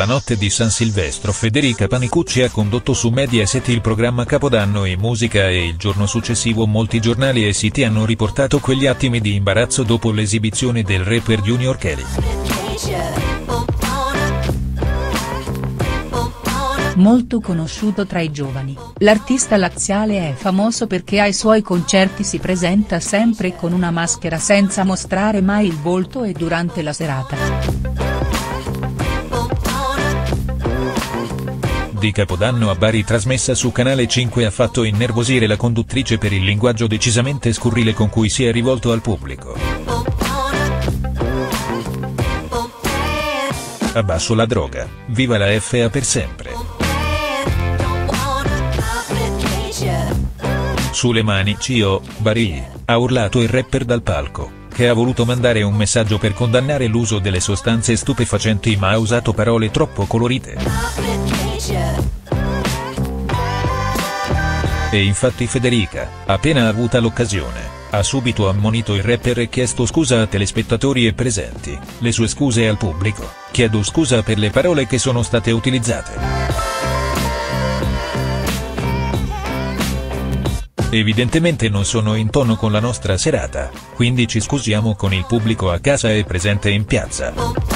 alla notte di San Silvestro Federica Panicucci ha condotto su Mediaset il programma Capodanno e Musica e il giorno successivo molti giornali e siti hanno riportato quegli attimi di imbarazzo dopo l'esibizione del rapper Junior Kelly. Molto conosciuto tra i giovani, l'artista laziale è famoso perché ai suoi concerti si presenta sempre con una maschera senza mostrare mai il volto e durante la serata. Di Capodanno a Bari trasmessa su Canale 5 ha fatto innervosire la conduttrice per il linguaggio decisamente scurrile con cui si è rivolto al pubblico. Abbasso la droga, viva la FA per sempre. Sulle mani C.O. Bari, ha urlato il rapper dal palco, che ha voluto mandare un messaggio per condannare l'uso delle sostanze stupefacenti ma ha usato parole troppo colorite. E infatti Federica, appena avuta l'occasione, ha subito ammonito il rapper e chiesto scusa a telespettatori e presenti, le sue scuse al pubblico, chiedo scusa per le parole che sono state utilizzate. Evidentemente non sono in tono con la nostra serata, quindi ci scusiamo con il pubblico a casa e presente in piazza.